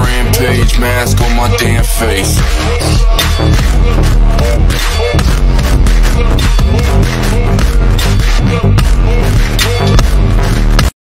rampage, mask on my damn face.